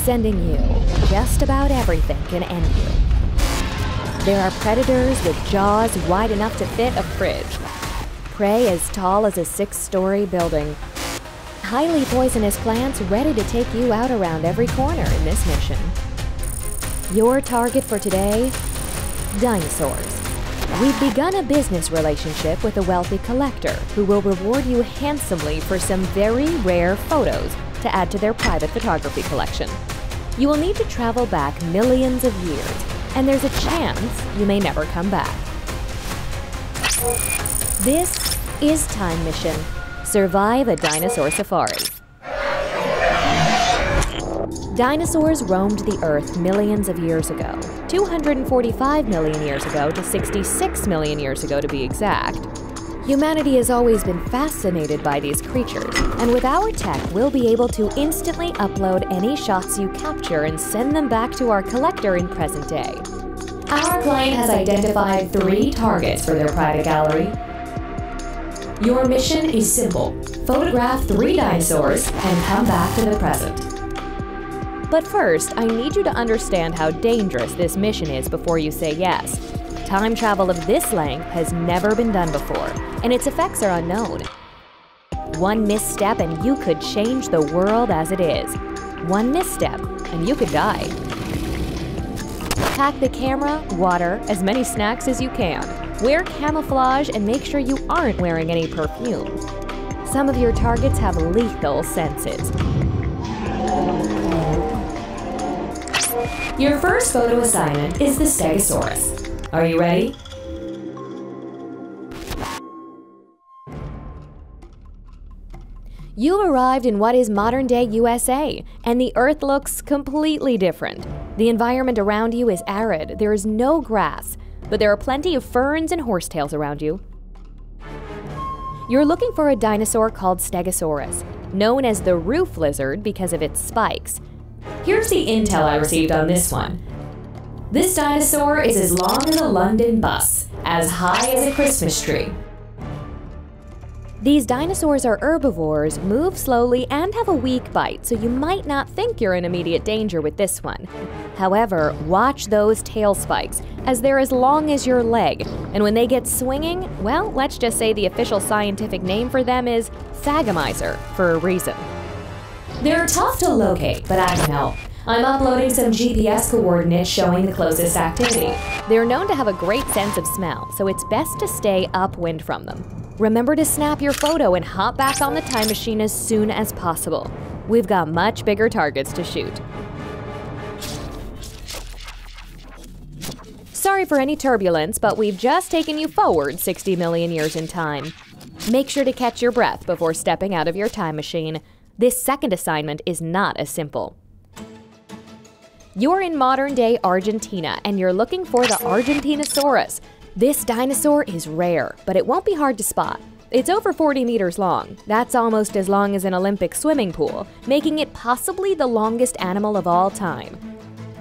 sending you, just about everything can end you. There are predators with jaws wide enough to fit a fridge, prey as tall as a six story building, highly poisonous plants ready to take you out around every corner in this mission. Your target for today? Dinosaurs. We've begun a business relationship with a wealthy collector who will reward you handsomely for some very rare photos to add to their private photography collection. You will need to travel back millions of years, and there's a chance you may never come back. This is Time Mission. Survive a dinosaur safari. Dinosaurs roamed the Earth millions of years ago, 245 million years ago to 66 million years ago to be exact. Humanity has always been fascinated by these creatures, and with our tech, we'll be able to instantly upload any shots you capture and send them back to our collector in present day. Our client has identified three targets for their private gallery. Your mission is simple photograph three dinosaurs and come back to the present. But first, I need you to understand how dangerous this mission is before you say yes. Time travel of this length has never been done before, and its effects are unknown. One misstep and you could change the world as it is. One misstep and you could die. Pack the camera, water, as many snacks as you can. Wear camouflage and make sure you aren't wearing any perfume. Some of your targets have lethal senses. Your first photo assignment is the Stegosaurus. Are you ready? You've arrived in what is modern day USA, and the Earth looks completely different. The environment around you is arid, there is no grass, but there are plenty of ferns and horsetails around you. You're looking for a dinosaur called Stegosaurus, known as the roof lizard because of its spikes. Here's the intel I received on this one. This dinosaur is as long as a London bus, as high as a Christmas tree. These dinosaurs are herbivores, move slowly, and have a weak bite, so you might not think you're in immediate danger with this one. However, watch those tail spikes, as they're as long as your leg, and when they get swinging, well, let's just say the official scientific name for them is Thagomizer, for a reason. They're tough to locate, but I can help. I'm uploading some GPS coordinates showing the closest activity. They're known to have a great sense of smell, so it's best to stay upwind from them. Remember to snap your photo and hop back on the time machine as soon as possible. We've got much bigger targets to shoot. Sorry for any turbulence, but we've just taken you forward 60 million years in time. Make sure to catch your breath before stepping out of your time machine. This second assignment is not as simple. You're in modern day Argentina and you're looking for the Argentinosaurus. This dinosaur is rare, but it won't be hard to spot. It's over 40 meters long. That's almost as long as an Olympic swimming pool, making it possibly the longest animal of all time.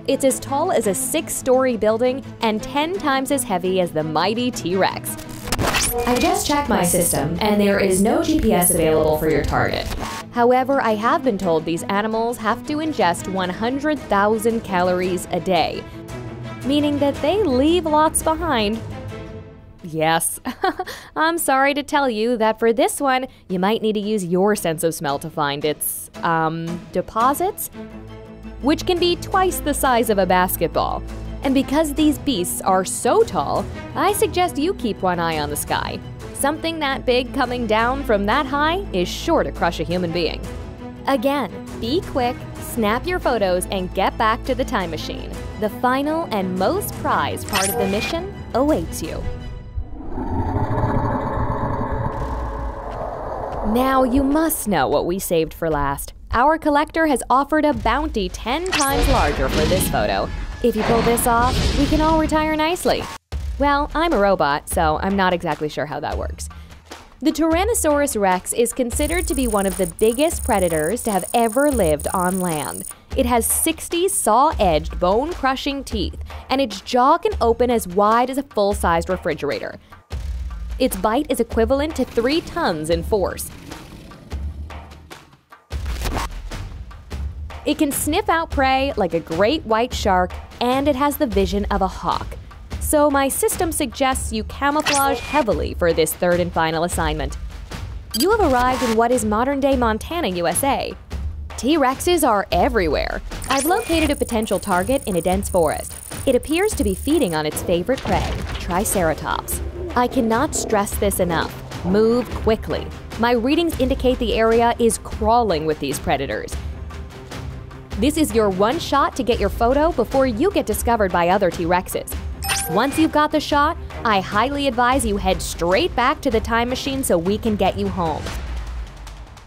It's as tall as a six story building and 10 times as heavy as the mighty T Rex. I just checked my system, and there is no GPS available for your target. However, I have been told these animals have to ingest 100,000 calories a day, meaning that they leave lots behind. Yes, I'm sorry to tell you that for this one, you might need to use your sense of smell to find its, um, deposits, which can be twice the size of a basketball. And because these beasts are so tall, I suggest you keep one eye on the sky. Something that big coming down from that high is sure to crush a human being. Again, be quick, snap your photos, and get back to the time machine. The final and most prized part of the mission awaits you. Now, you must know what we saved for last. Our collector has offered a bounty 10 times larger for this photo. If you pull this off, we can all retire nicely. Well, I'm a robot, so I'm not exactly sure how that works. The Tyrannosaurus rex is considered to be one of the biggest predators to have ever lived on land. It has 60 saw edged, bone crushing teeth, and its jaw can open as wide as a full sized refrigerator. Its bite is equivalent to 3 tons in force. It can sniff out prey like a great white shark, and it has the vision of a hawk. So my system suggests you camouflage heavily for this third and final assignment. You have arrived in what is modern-day Montana, USA. T-Rexes are everywhere. I've located a potential target in a dense forest. It appears to be feeding on its favorite prey, Triceratops. I cannot stress this enough. Move quickly. My readings indicate the area is crawling with these predators. This is your one shot to get your photo before you get discovered by other T-Rexes. Once you've got the shot, I highly advise you head straight back to the time machine so we can get you home.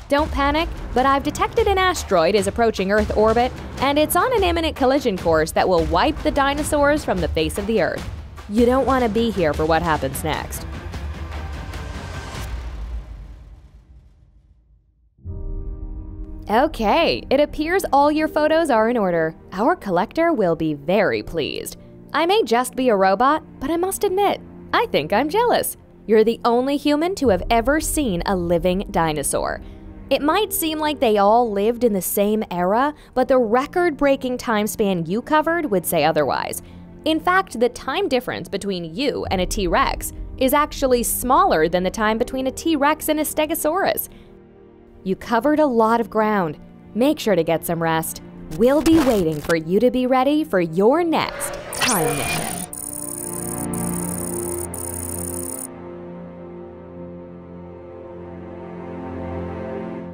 Don't panic, but I've detected an asteroid is approaching Earth orbit, and it's on an imminent collision course that will wipe the dinosaurs from the face of the Earth. You don't want to be here for what happens next. Okay, it appears all your photos are in order. Our collector will be very pleased. I may just be a robot, but I must admit, I think I'm jealous. You're the only human to have ever seen a living dinosaur. It might seem like they all lived in the same era, but the record breaking time span you covered would say otherwise. In fact, the time difference between you and a T Rex is actually smaller than the time between a T Rex and a Stegosaurus. You covered a lot of ground. Make sure to get some rest. We'll be waiting for you to be ready for your next time mission.